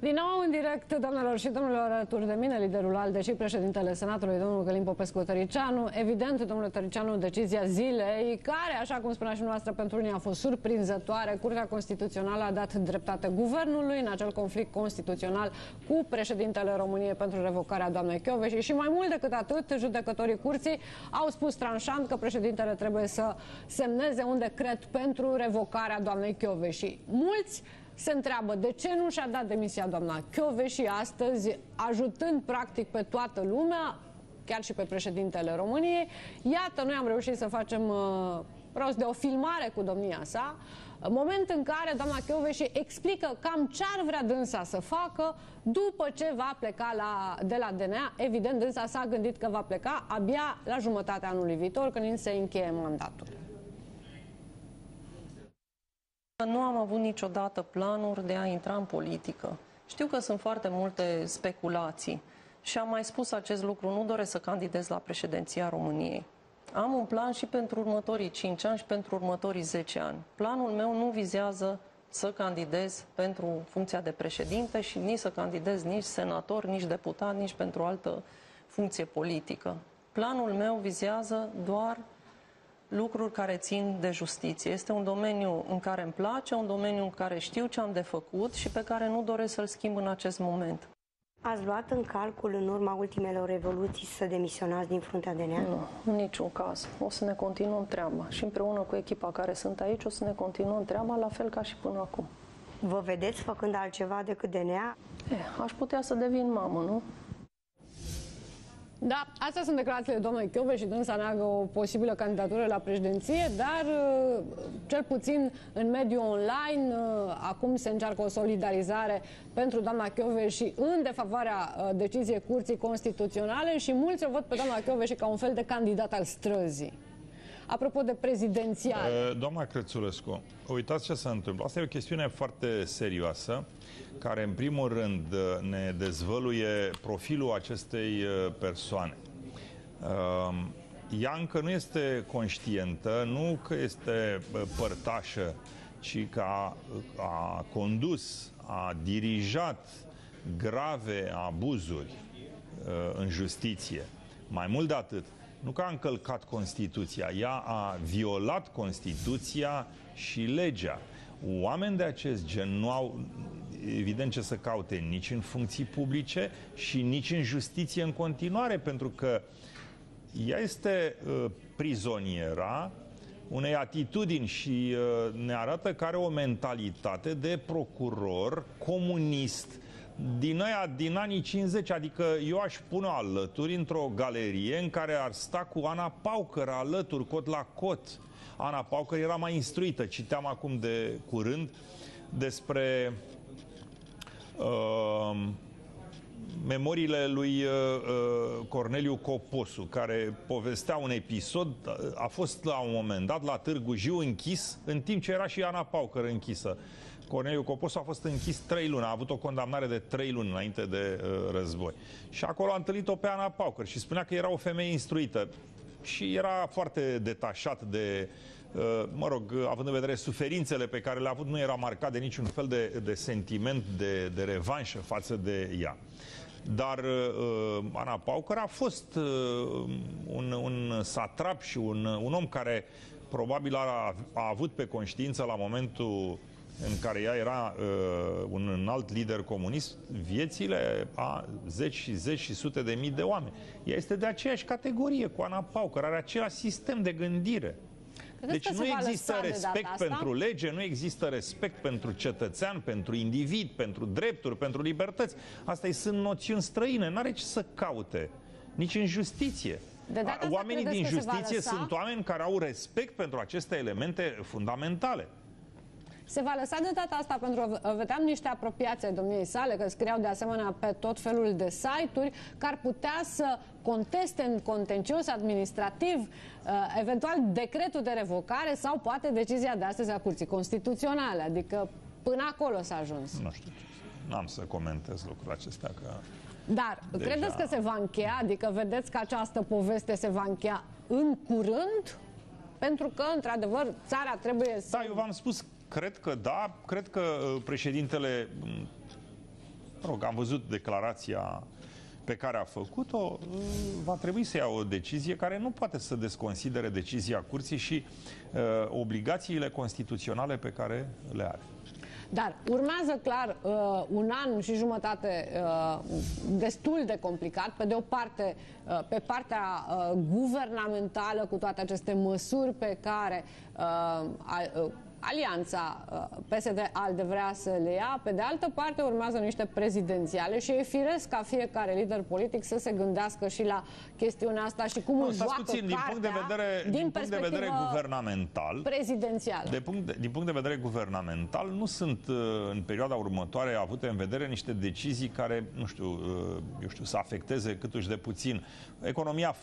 Din nou în direct, doamnelor și domnilor, alături de mine, liderul ALDE și președintele Senatului, domnul Călim Popescu Tăricianu. Evident, domnul Tăricianu, decizia zilei, care, așa cum spunea și noastră, pentru unii a fost surprinzătoare. Curtea Constituțională a dat dreptate guvernului în acel conflict constituțional cu președintele României pentru revocarea doamnei Chioveși și mai mult decât atât, judecătorii curții au spus tranșant că președintele trebuie să semneze un decret pentru revocarea doamnei Chioveși. Mulți se întreabă de ce nu și-a dat demisia doamna și astăzi, ajutând practic pe toată lumea, chiar și pe președintele României. Iată, noi am reușit să facem uh, rost de o filmare cu domnia sa, moment în care doamna și explică cam ce ar vrea dânsa să facă după ce va pleca la, de la DNA. Evident, dânsa s-a gândit că va pleca abia la jumătatea anului viitor, când se încheie mandatul. Nu am avut niciodată planuri de a intra în politică. Știu că sunt foarte multe speculații și am mai spus acest lucru, nu doresc să candidez la președinția României. Am un plan și pentru următorii 5 ani și pentru următorii 10 ani. Planul meu nu vizează să candidez pentru funcția de președinte și nici să candidez nici senator, nici deputat, nici pentru altă funcție politică. Planul meu vizează doar lucruri care țin de justiție. Este un domeniu în care îmi place, un domeniu în care știu ce am de făcut și pe care nu doresc să-l schimb în acest moment. Ați luat în calcul în urma ultimelor evoluții să demisionați din fruntea DNA? Nu, în niciun caz. O să ne continuăm treaba și împreună cu echipa care sunt aici o să ne continuăm treaba la fel ca și până acum. Vă vedeți făcând altceva decât DNA? Eh, aș putea să devin mamă, nu? Da, astea sunt declarațiile domnului Chiove și dânsa neagă o posibilă candidatură la președinție, dar uh, cel puțin în mediul online uh, acum se încearcă o solidarizare pentru doamna Chiove și în defavoarea uh, deciziei Curții Constituționale și mulți o văd pe doamna Chiove și ca un fel de candidat al străzii. Apropo de prezidențial. Doamna Crețulescu, uitați ce se întâmplă. Asta e o chestiune foarte serioasă care în primul rând ne dezvăluie profilul acestei uh, persoane. Um, ea încă nu este conștientă, nu că este uh, părtașă, ci că a, a condus, a dirijat grave abuzuri uh, în justiție. Mai mult de atât, nu că a încălcat Constituția, ea a violat Constituția și legea. Oameni de acest gen nu au, evident ce să caute nici în funcții publice și nici în justiție în continuare, pentru că ea este uh, prizoniera unei atitudini și uh, ne arată că are o mentalitate de procuror comunist din aia din anii 50, adică eu aș pune alături într-o galerie în care ar sta cu Ana Paucăr alături, cot la cot. Ana Paucăr era mai instruită, citeam acum de curând despre uh, memoriile lui uh, uh, Corneliu Coposu, care povestea un episod, a fost la un moment dat la Târgu Jiu închis, în timp ce era și Ana Paucăr închisă. Corneliu Coposu a fost închis trei luni, a avut o condamnare de trei luni înainte de uh, război. Și acolo a întâlnit-o pe Ana Paucăr și spunea că era o femeie instruită și era foarte detașat de Uh, mă rog, având în vedere suferințele pe care le-a avut, nu era marcat de niciun fel de, de sentiment de, de revanșă față de ea. Dar uh, Ana Paucăr a fost uh, un, un satrap și un, un om care probabil a, a avut pe conștiință la momentul în care ea era uh, un înalt lider comunist, viețile a zeci și zeci și sute de mii de oameni. Ea este de aceeași categorie cu Ana Paucăr, are același sistem de gândire. Deci nu există respect pentru lege, nu există respect pentru cetățean, pentru individ, pentru drepturi, pentru libertăți. Asta sunt noțiuni străine, n-are ce să caute. Nici în justiție. De Oamenii din justiție sunt oameni care au respect pentru aceste elemente fundamentale. Se va lăsa de data asta pentru că vedeam niște apropiații ai domniei sale, că scriau de asemenea pe tot felul de site-uri, că ar putea să conteste în contencios administrativ uh, eventual decretul de revocare sau poate decizia de astăzi a Curții Constituționale. Adică până acolo s-a ajuns. Nu știu ce. N-am să comentez lucrul acesta că... Dar Deja... credeți că se va încheia? Adică vedeți că această poveste se va încheia în curând? Pentru că, într-adevăr, țara trebuie să... Da, eu v-am spus Cred că da, cred că uh, președintele mm, mă rog, am văzut declarația pe care a făcut-o, va trebui să ia o decizie care nu poate să desconsidere decizia curții și uh, obligațiile constituționale pe care le are. Dar urmează clar uh, un an și jumătate uh, destul de complicat. Pe de o parte, uh, pe partea uh, guvernamentală, cu toate aceste măsuri pe care uh, uh, alianța uh, PSD-ALDE vrea să le ia. Pe de altă parte, urmează niște prezidențiale și e firesc ca fiecare lider politic să se gândească și la chestiunea asta și cum nu, îl joacă puțin, din punct de vedere, din, din punct de vedere guvernamental, prezidențial. De punct de, din punct de vedere guvernamental, nu sunt uh, în perioada următoare avute în vedere niște decizii care, nu știu, uh, eu știu, să afecteze câtuși de puțin. Economia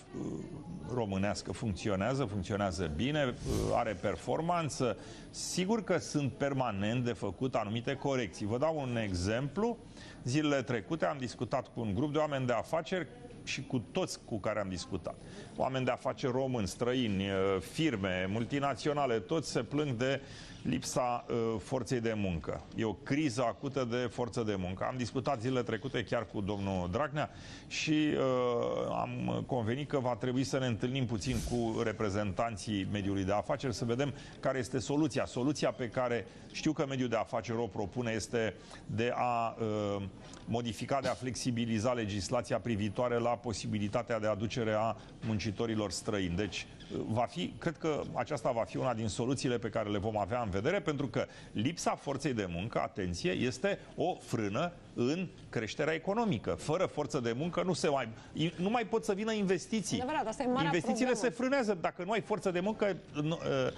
românească funcționează, funcționează bine, are performanță, Sigur că sunt permanent de făcut anumite corecții. Vă dau un exemplu. Zilele trecute am discutat cu un grup de oameni de afaceri și cu toți cu care am discutat. Oameni de afaceri români, străini, firme, multinaționale, toți se plâng de lipsa uh, forței de muncă. E o criză acută de forță de muncă. Am discutat zilele trecute chiar cu domnul Dragnea și uh, am convenit că va trebui să ne întâlnim puțin cu reprezentanții mediului de afaceri să vedem care este soluția. Soluția pe care știu că mediul de afaceri o propune este de a uh, modifica, de a flexibiliza legislația privitoare la posibilitatea de aducere a muncitorilor străini. Deci va fi, cred că aceasta va fi una din soluțiile pe care le vom avea în vedere, pentru că lipsa forței de muncă, atenție, este o frână în creșterea economică. Fără forță de muncă nu se mai nu mai pot să vină investiții. Adevărat, asta e Investițiile problemă. se frânează dacă nu ai forță de muncă. Nu, ă,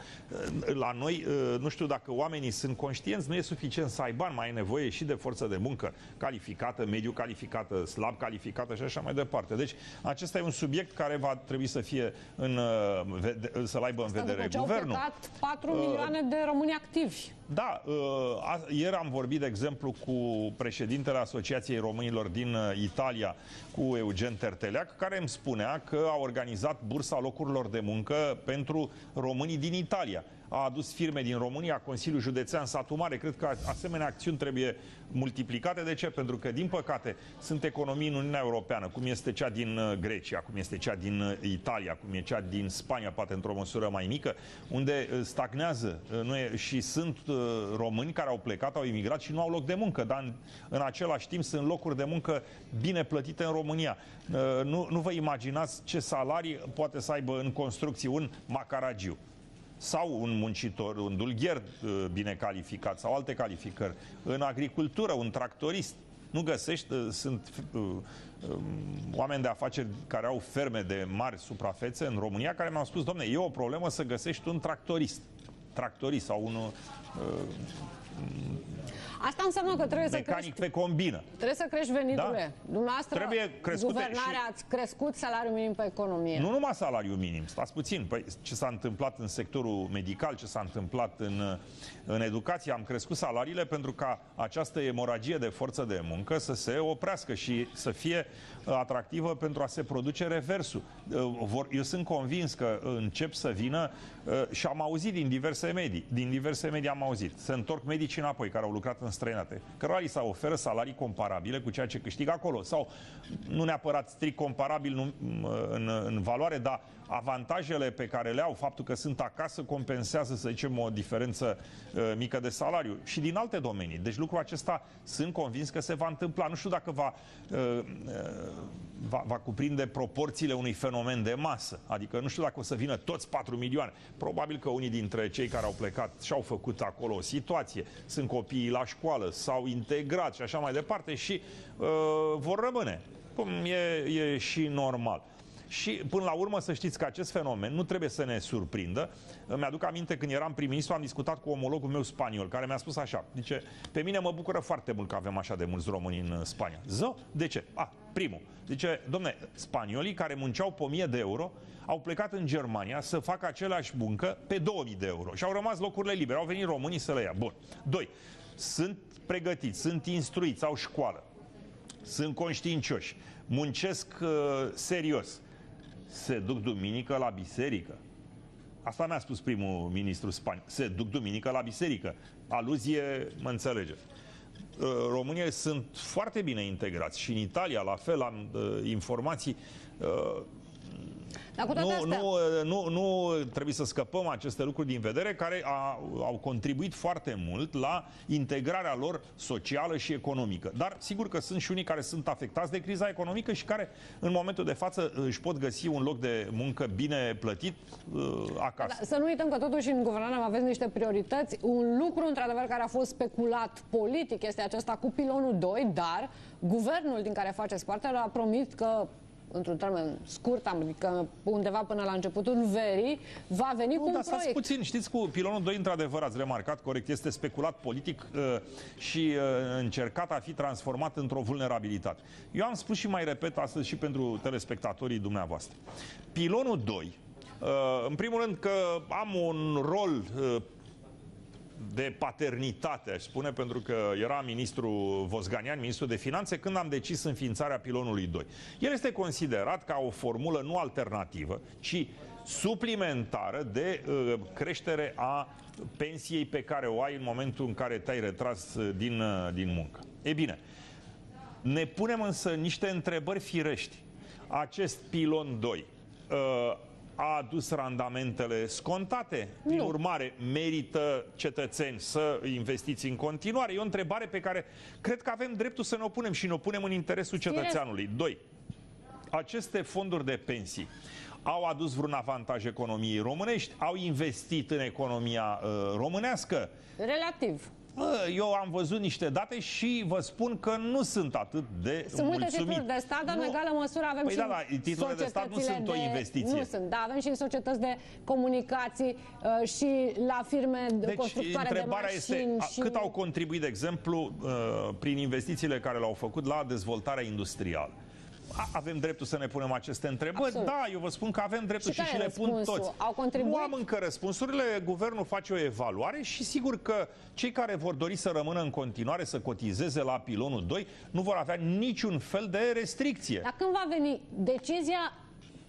la noi, ă, nu știu dacă oamenii sunt conștienți, nu e suficient să ai bani, mai ai nevoie și de forță de muncă calificată, mediu calificată, slab calificată și așa mai departe. Deci acesta e un subiect care va trebui să fie în, ă, să-l aibă în vedere după guvernul. Au 4 uh, milioane de români activi. Da, uh, ieri am vorbit, de exemplu, cu președintele Asociației Românilor din uh, Italia, cu Eugen Terteleac, care îmi spunea că a organizat bursa locurilor de muncă pentru românii din Italia a adus firme din România, Consiliul Județean Satu Mare. Cred că asemenea acțiuni trebuie multiplicate. De ce? Pentru că, din păcate, sunt economii în Uniunea Europeană, cum este cea din uh, Grecia, cum este cea din uh, Italia, cum e cea din Spania, poate într-o măsură mai mică, unde uh, stagnează nu e, și sunt români care au plecat, au imigrat și nu au loc de muncă, dar în, în același timp sunt locuri de muncă bine plătite în România. Nu, nu vă imaginați ce salarii poate să aibă în construcții un Macaragiu sau un muncitor, un dulgher uh, bine calificat sau alte calificări. În agricultură, un tractorist. Nu găsești, uh, sunt uh, um, oameni de afaceri care au ferme de mari suprafețe în România care mi-au spus, domne, e o problemă să găsești un tractorist. Tractorist sau un Asta înseamnă că trebuie Mecanic să crești... pe combină. Trebuie să crești veniturile. Da? Dumneavoastră, trebuie crescute guvernarea, și... ați crescut salariul minim pe economie. Nu numai salariul minim, stați puțin. Păi, ce s-a întâmplat în sectorul medical, ce s-a întâmplat în, în educație, am crescut salariile pentru ca această emoragie de forță de muncă să se oprească și să fie atractivă pentru a se produce reversul. Uh, eu sunt convins că încep să vină uh, și am auzit din diverse medii, din diverse medii am auzit, se întorc medici înapoi care au lucrat în străinătate, cărora li se oferă salarii comparabile cu ceea ce câștigă acolo sau nu neapărat strict comparabil nu, în, în valoare, dar avantajele pe care le au, faptul că sunt acasă, compensează, să zicem, o diferență uh, mică de salariu. Și din alte domenii. Deci lucrul acesta sunt convins că se va întâmpla. Nu știu dacă va, uh, uh, va, va cuprinde proporțiile unui fenomen de masă. Adică nu știu dacă o să vină toți 4 milioane. Probabil că unii dintre cei care au plecat și-au făcut acolo o situație. Sunt copiii la școală, s-au integrat și așa mai departe și uh, vor rămâne. Cum e, e și normal. Și până la urmă să știți că acest fenomen nu trebuie să ne surprindă. Îmi aduc aminte când eram prim-ministru, am discutat cu omologul meu spaniol, care mi-a spus așa, zice, pe mine mă bucură foarte mult că avem așa de mulți români în Spania. Ză, de ce? A, primul. Zice, domne, spaniolii care munceau pe 1000 de euro au plecat în Germania să facă același muncă pe 2000 de euro și au rămas locurile libere. Au venit românii să le ia. Bun. Doi, sunt pregătiți, sunt instruiți, au școală, sunt conștiincioși, muncesc uh, serios se duc duminică la biserică. Asta mi-a spus primul ministru Spania. Se duc duminică la biserică. Aluzie, mă înțelegeți. uh, România sunt foarte bine integrați și în Italia, la fel, am uh, informații. Uh, Dar cu toate nu, astea, nu, nu, nu trebuie să scăpăm aceste lucruri din vedere care a, au contribuit foarte mult la integrarea lor socială și economică. Dar sigur că sunt și unii care sunt afectați de criza economică și care în momentul de față își pot găsi un loc de muncă bine plătit uh, acasă. Da, să nu uităm că totuși în guvernare aveți niște priorități. Un lucru, într-adevăr, care a fost speculat politic este acesta cu pilonul 2, dar guvernul din care faceți parte a promis că într-un termen scurt, adică undeva până la începutul verii, va veni cu Nu, un dar stați proiect. puțin, știți, cu pilonul 2, într-adevăr, ați remarcat corect, este speculat politic uh, și uh, încercat a fi transformat într-o vulnerabilitate. Eu am spus și mai repet astăzi și pentru telespectatorii dumneavoastră. Pilonul 2, uh, în primul rând că am un rol uh, de paternitate, aș spune, pentru că era ministrul Vosganian, ministrul de finanțe, când am decis înființarea pilonului 2. El este considerat ca o formulă nu alternativă, ci suplimentară de uh, creștere a pensiei pe care o ai în momentul în care te-ai retras uh, din, uh, din muncă. E bine, ne punem însă niște întrebări firești. Acest pilon 2 uh, a adus randamentele scontate? Prin Nu. urmare, merită cetățeni să investiți în continuare? E o întrebare pe care cred că avem dreptul să ne opunem și ne opunem în interesul cetățeanului. 2. Aceste fonduri de pensii au adus vreun avantaj economiei românești? Au investit în economia uh, românească? Relativ. Bă, Eu am văzut niște date și vă spun că nu sunt atât de Sunt multe mulțumit. titluri de stat, dar în Nu. egală măsură avem Păi și da, da, titlurile de stat nu societățile sunt o de- investiție. Nu sunt, da, avem și societăți de comunicații uh, și la firme de Deci, constructoare de întrebarea mașini. este a, și... cât au contribuit, de exemplu, uh, prin investițiile care le-au făcut la dezvoltarea industrială. A- Avem dreptul să ne punem aceste întrebări? Absolut. Da, eu vă spun că avem dreptul Și și, și, care le e pun răspunsul? toți. Au contribuit? Nu am încă răspunsurile, guvernul face o evaluare și sigur că cei care vor dori să rămână în continuare să cotizeze la pilonul 2 nu vor avea niciun fel de restricție. Dar când va veni decizia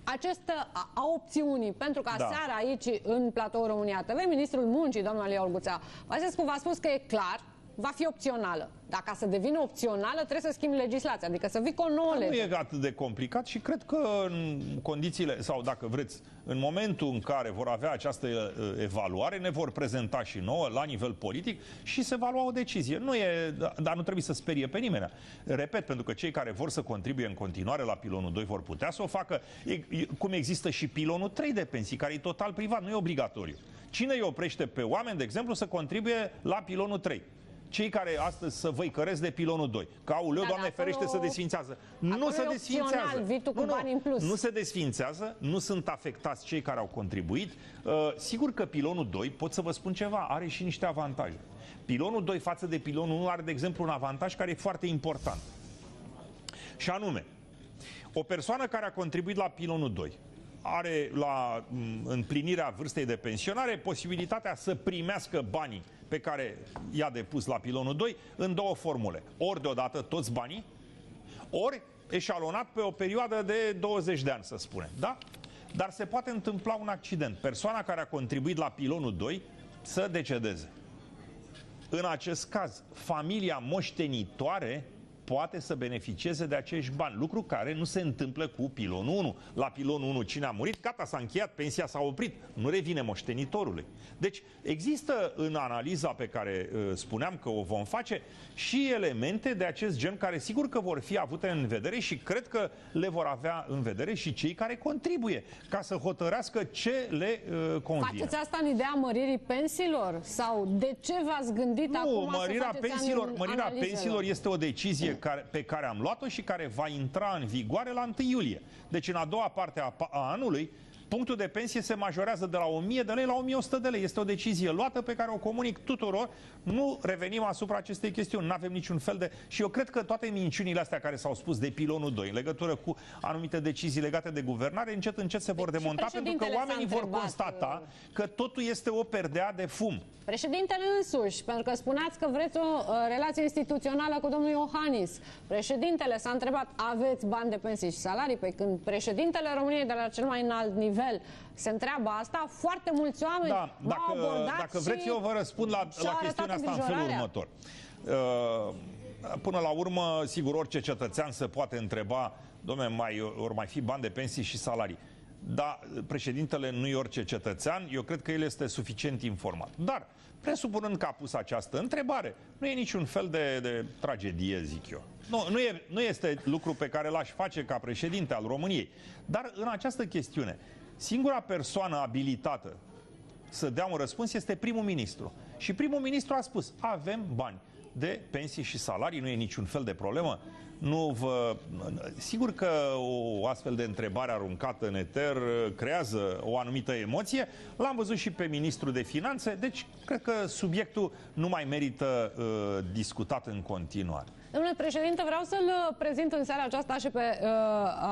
această a, a opțiunii, pentru că Da. seara aici în platou România TV, ministrul muncii, domnul Alia Olguța, Vasescu v-a spus că e clar, va fi opțională. Dar ca să devină opțională, trebuie să schimbi legislația, adică să vii cu o nouă Nu lege. e atât de complicat și cred că în condițiile, sau dacă vreți, în momentul în care vor avea această uh, evaluare, ne vor prezenta și nouă la nivel politic și se va lua o decizie. Nu e, da- dar nu trebuie să sperie pe nimeni. Repet, pentru că cei care vor să contribuie în continuare la pilonul 2 vor putea să o facă, e, e, cum există și pilonul 3 de pensii, care e total privat, nu e obligatoriu. Cine îi oprește pe oameni, de exemplu, să contribuie la pilonul 3? Cei care astăzi să văicăresc de pilonul 2. Că, auleu, Da, Doamne dar acolo- ferește, să desfințează. acolo Nu se e desfințează. opțional, vii tu cu nu, nu, bani în plus. nu se desfințează, nu sunt afectați cei care au contribuit. Uh, sigur că pilonul 2, pot să vă spun ceva, are și niște avantaje. Pilonul 2 față de pilonul 1 are, de exemplu, un avantaj care e foarte important. Și anume, o persoană care a contribuit la pilonul 2 are la m, împlinirea vârstei de pensionare posibilitatea să primească banii pe care i-a depus la pilonul 2 în două formule. Ori deodată toți banii, ori eșalonat pe o perioadă de 20 de ani, să spunem. Da? Dar se poate întâmpla un accident. Persoana care a contribuit la pilonul 2 să decedeze. În acest caz, familia moștenitoare poate să beneficieze de acești bani, lucru care nu se întâmplă cu pilonul 1. La pilonul 1 cine a murit, gata, s-a încheiat, pensia s-a oprit, nu revine moștenitorului. Deci există în analiza pe care uh, spuneam că o vom face și elemente de acest gen care sigur că vor fi avute în vedere și cred că le vor avea în vedere și cei care contribuie ca să hotărească ce le uh, convine. Faceți asta în ideea măririi pensiilor? Sau de ce v-ați gândit Nu, acum mărirea să faceți pensiilor, anul- mărirea analizelor? pensiilor este o decizie care, pe care am luat-o și care va intra în vigoare la 1 iulie. Deci în a doua parte a, a anului, punctul de pensie se majorează de la 1000 de lei la 1100 de lei. Este o decizie luată pe care o comunic tuturor. Nu revenim asupra acestei chestiuni. Nu avem niciun fel de... Și eu cred că toate minciunile astea care s-au spus de pilonul 2 în legătură cu anumite decizii legate de guvernare, încet, încet se vor Deci și demonta pentru că președintele s-a oamenii vor întrebat, constata că totul este o perdea de fum. Președintele însuși, pentru că spuneați că vreți o uh, relație instituțională cu domnul Iohannis. Președintele s-a întrebat, aveți bani de pensii și salarii? Păi când președintele României de la cel mai înalt nivel nivel. Se întreabă asta, foarte mulți oameni da, dacă, abordat dacă vreți eu vă răspund la, la chestiunea asta în felul următor. Uh, până la urmă, sigur, orice cetățean se poate întreba, domne, mai, ori mai fi bani de pensii și salarii. Dar președintele nu e orice cetățean, eu cred că el este suficient informat. Dar, presupunând că a pus această întrebare, nu e niciun fel de, de tragedie, zic eu. Nu, nu, e, nu este lucru pe care l-aș face ca președinte al României. Dar în această chestiune, singura persoană abilitată să dea un răspuns este primul ministru. Și primul ministru a spus, avem bani de pensii și salarii, nu e niciun fel de problemă. Nu vă... Sigur că o astfel de întrebare aruncată în eter creează o anumită emoție. L-am văzut și pe ministrul de finanțe, deci cred că subiectul nu mai merită uh, discutat în continuare. Domnule președinte, vreau să-l prezint în seara aceasta și pe uh,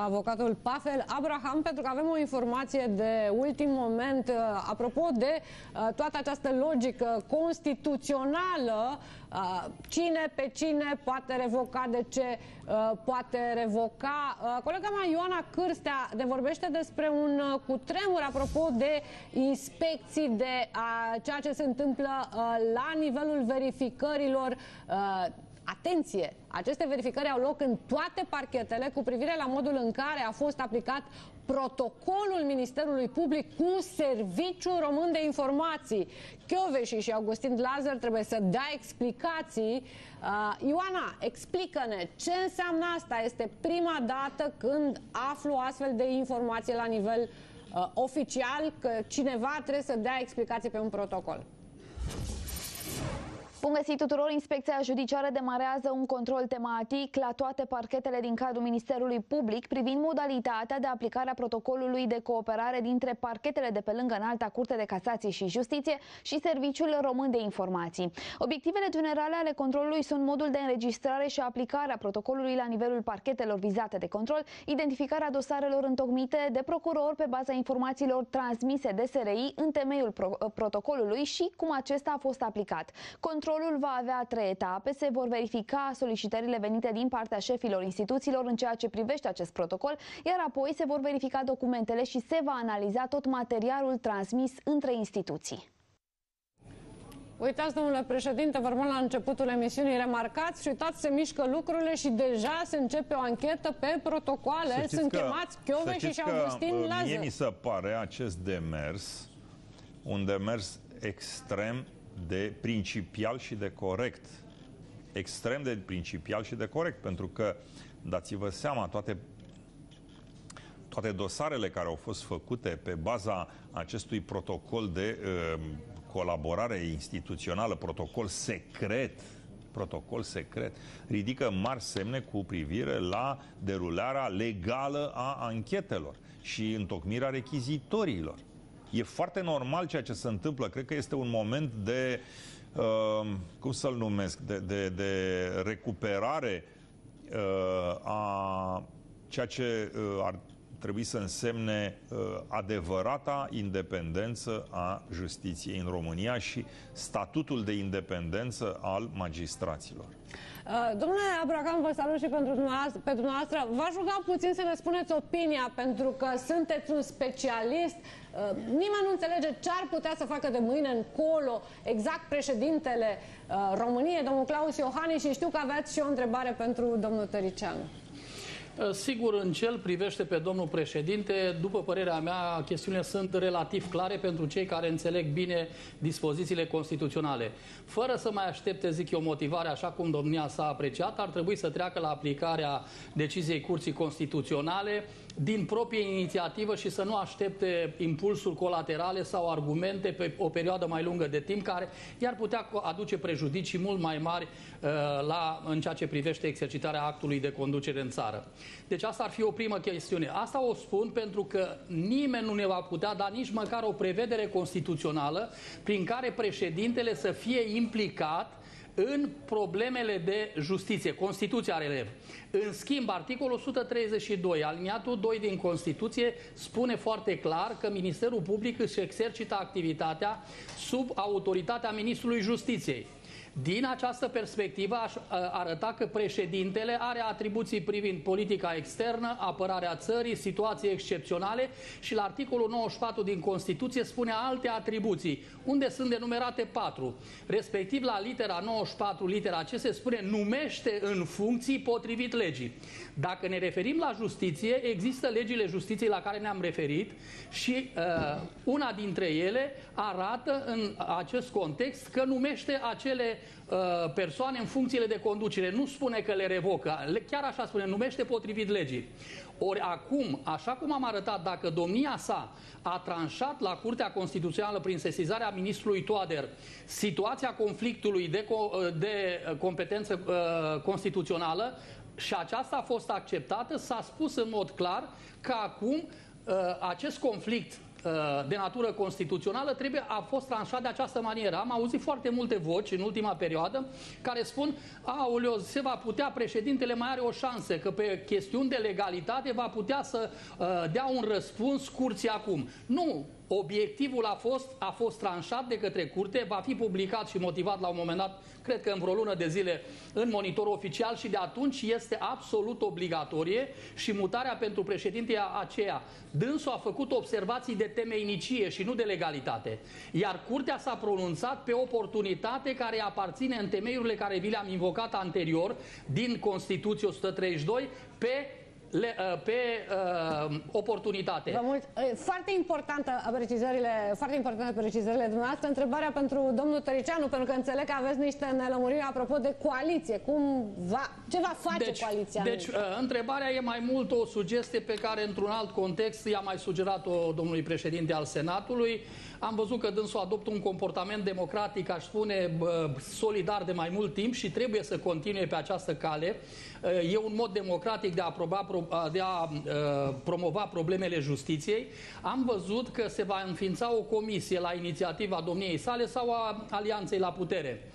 avocatul Pafel Abraham, pentru că avem o informație de ultim moment uh, apropo de uh, toată această logică constituțională uh, cine pe cine poate revoca, de ce uh, poate revoca. Uh, colega mea Ioana Cârstea ne vorbește despre un uh, cutremur apropo de inspecții, de uh, ceea ce se întâmplă uh, la nivelul verificărilor uh, Atenție! Aceste verificări au loc în toate parchetele cu privire la modul în care a fost aplicat protocolul Ministerului Public cu Serviciul Român de Informații. Chioveși și Augustin Lazar trebuie să dea explicații. Uh, Ioana, explică-ne ce înseamnă asta. Este prima dată când aflu astfel de informații la nivel uh, oficial că cineva trebuie să dea explicații pe un protocol. Bun găsit tuturor! Inspecția Judiciară demarează un control tematic la toate parchetele din cadrul Ministerului Public privind modalitatea de aplicare a protocolului de cooperare dintre parchetele de pe lângă Înalta Curte de Casație și Justiție și Serviciul Român de Informații. Obiectivele generale ale controlului sunt modul de înregistrare și aplicare a protocolului la nivelul parchetelor vizate de control, identificarea dosarelor întocmite de procuror pe baza informațiilor transmise de SRI în temeiul pro protocolului și cum acesta a fost aplicat. Control Controlul va avea trei etape. Se vor verifica solicitările venite din partea șefilor instituțiilor în ceea ce privește acest protocol, iar apoi se vor verifica documentele și se va analiza tot materialul transmis între instituții. Uitați, domnule președinte, vorbim la începutul emisiunii, remarcați și uitați, se mișcă lucrurile și deja se începe o anchetă pe protocoale. Sunt că, chemați Chiove și Augustin Lazar. Mie mi se pare acest demers un demers extrem de principial și de corect. Extrem de principial și de corect, pentru că, dați-vă seama, toate toate dosarele care au fost făcute pe baza acestui protocol de uh, colaborare instituțională, protocol secret, protocol secret, ridică mari semne cu privire la derularea legală a anchetelor și întocmirea rechizitorilor. E foarte normal ceea ce se întâmplă. Cred că este un moment de, uh, cum să-l numesc, de, de, de recuperare uh, a ceea ce uh, ar trebui să însemne uh, adevărata independență a justiției în România și statutul de independență al magistraților. Uh, domnule Abraham, vă salut și pentru dumneavoastră. Pentru dumneavoastră. V-aș ruga puțin să ne spuneți opinia, pentru că sunteți un specialist. Uh, nimeni nu înțelege ce ar putea să facă de mâine încolo exact președintele uh, României, domnul Claus Iohannis, și știu că aveați și o întrebare pentru domnul Tăricianu. Uh, sigur, în cel privește pe domnul președinte, după părerea mea, chestiunile sunt relativ clare pentru cei care înțeleg bine dispozițiile constituționale. Fără să mai aștepte, zic eu, motivare, așa cum domnia s-a apreciat, ar trebui să treacă la aplicarea deciziei Curții Constituționale din proprie inițiativă și să nu aștepte impulsuri colaterale sau argumente pe o perioadă mai lungă de timp, care i-ar putea aduce prejudicii mult mai mari uh, la, în ceea ce privește exercitarea actului de conducere în țară. Deci asta ar fi o primă chestiune. Asta o spun pentru că nimeni nu ne va putea da nici măcar o prevedere constituțională prin care președintele să fie implicat în problemele de justiție. Constituția relev. În schimb, articolul 132, aliniatul 2 din Constituție, spune foarte clar că Ministerul Public își exercită activitatea sub autoritatea Ministrului Justiției. Din această perspectivă aș arăta că președintele are atribuții privind politica externă, apărarea țării, situații excepționale și la articolul 94 din Constituție spune alte atribuții, unde sunt denumerate patru. Respectiv la litera 94, litera C se spune numește în funcții potrivit legii. Dacă ne referim la justiție, există legile justiției la care ne-am referit și uh, una dintre ele arată în acest context că numește acele uh, persoane în funcțiile de conducere. Nu spune că le revocă, chiar așa spune, numește potrivit legii. Ori acum, așa cum am arătat, dacă domnia sa a tranșat la Curtea Constituțională prin sesizarea ministrului Toader situația conflictului de, co- de competență uh, constituțională, și aceasta a fost acceptată, s-a spus în mod clar că acum uh, acest conflict uh, de natură constituțională trebuie, a fost tranșat de această manieră. Am auzit foarte multe voci în ultima perioadă care spun aoleo, se va putea, președintele mai are o șansă, că pe chestiuni de legalitate va putea să uh, dea un răspuns curții acum. Nu, Obiectivul a fost, a fost tranșat de către curte, va fi publicat și motivat la un moment dat, cred că în vreo lună de zile, în monitor oficial și de atunci este absolut obligatorie și mutarea pentru președinte aceea. Dânsul a făcut observații de temeinicie și nu de legalitate. Iar curtea s-a pronunțat pe oportunitate care aparține în temeiurile care vi le-am invocat anterior din Constituție 132 pe le, uh, pe uh, oportunitate. Vă mult, foarte importantă precizările, foarte importante precizările dumneavoastră. Întrebarea pentru domnul Tăricianu, pentru că înțeleg că aveți niște nelămuriri apropo de coaliție. Cum va, ce va face deci, coaliția? Deci, uh, întrebarea e mai mult o sugestie pe care, într-un alt context, i-a mai sugerat-o domnului președinte al Senatului. Am văzut că dânsul adoptă un comportament democratic, aș spune, solidar de mai mult timp și trebuie să continue pe această cale. E un mod democratic de a, aproba, de a promova problemele justiției. Am văzut că se va înființa o comisie la inițiativa domniei sale sau a alianței la putere.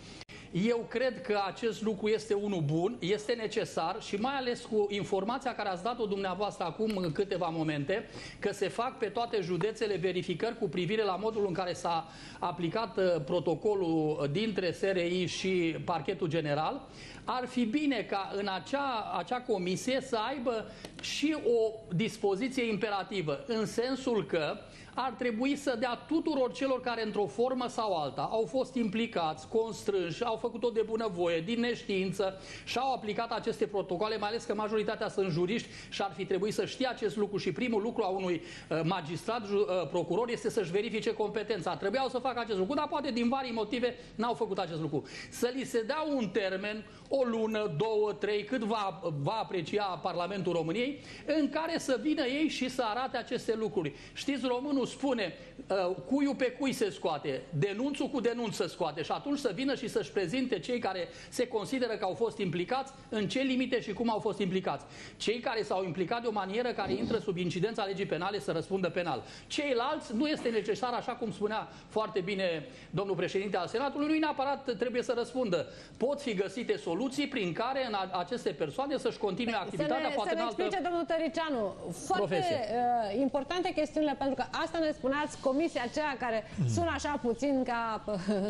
Eu cred că acest lucru este unul bun, este necesar și mai ales cu informația care ați dat-o dumneavoastră acum în câteva momente, că se fac pe toate județele verificări cu privire la modul în care s-a aplicat uh, protocolul dintre SRI și parchetul general, ar fi bine ca în acea, acea comisie să aibă și o dispoziție imperativă, în sensul că ar trebui să dea tuturor celor care într-o formă sau alta au fost implicați, constrânși, au făcut-o de bunăvoie, din neștiință și au aplicat aceste protocoale, mai ales că majoritatea sunt juriști și ar fi trebuit să știe acest lucru și primul lucru a unui uh, magistrat uh, procuror este să-și verifice competența. Trebuiau să facă acest lucru, dar poate din vari motive n-au făcut acest lucru. Să li se dea un termen, o lună, două, trei, cât va, va aprecia Parlamentul României, în care să vină ei și să arate aceste lucruri. Știți, românul nu spune uh, cuiul pe cui se scoate, denunțul cu denunț se scoate și atunci să vină și să-și prezinte cei care se consideră că au fost implicați, în ce limite și cum au fost implicați. Cei care s-au implicat de o manieră care intră sub incidența legii penale să răspundă penal. Ceilalți nu este necesar, așa cum spunea foarte bine domnul președinte al Senatului, nu neapărat trebuie să răspundă. Pot fi găsite soluții prin care în aceste persoane să-și continue activitatea, să ne, poate să ne în altă explice, domnul Tăricianu, foarte uh, importante chestiunile, pentru că asta ne spuneați, comisia aceea care sună așa puțin ca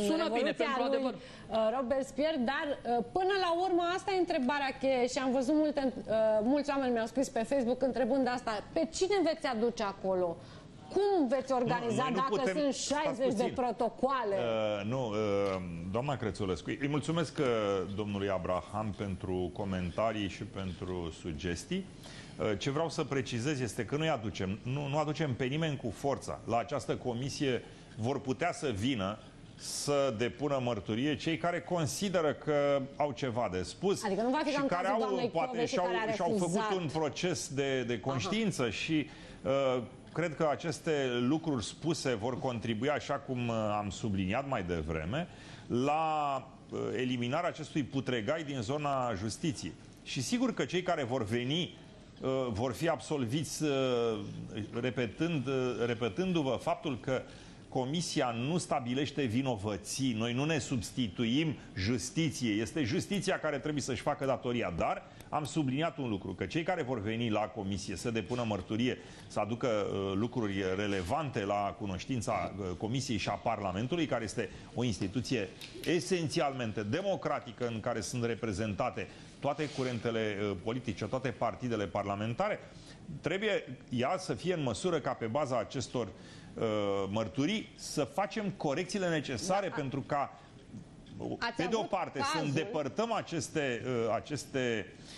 sună bine, pentru lui adevăr. Uh, Robespierre, dar uh, până la urmă asta e întrebarea cheie și am văzut multe, uh, mulți oameni mi-au scris pe Facebook întrebând asta. Pe cine veți aduce acolo? Cum veți organiza nu, dacă putem... sunt 60 de protocoale? Uh, nu, uh, doamna Crețulescu, îi mulțumesc uh, domnului Abraham pentru comentarii și pentru sugestii. Uh, ce vreau să precizez este că nu aducem, nu, nu aducem pe nimeni cu forța. La această comisie vor putea să vină să depună mărturie cei care consideră că au ceva de spus adică nu va fi și care au, poate, și-au, și-au făcut un proces de, de conștiință Aha. și uh, cred că aceste lucruri spuse vor contribui, așa cum uh, am subliniat mai devreme, la uh, eliminarea acestui putregai din zona justiției. Și sigur că cei care vor veni uh, vor fi absolviți repetând, repetându-vă faptul că Comisia nu stabilește vinovății, noi nu ne substituim justiției, este justiția care trebuie să-și facă datoria, dar am subliniat un lucru, că cei care vor veni la comisie să depună mărturie, să aducă uh, lucruri relevante la cunoștința uh, comisiei și a Parlamentului, care este o instituție esențialmente democratică în care sunt reprezentate toate curentele uh, politice, toate partidele parlamentare, trebuie ea să fie în măsură ca pe baza acestor uh, mărturii să facem corecțiile necesare da. pentru ca Ați pe de o avut parte cazul... să îndepărtăm aceste, uh, aceste uh,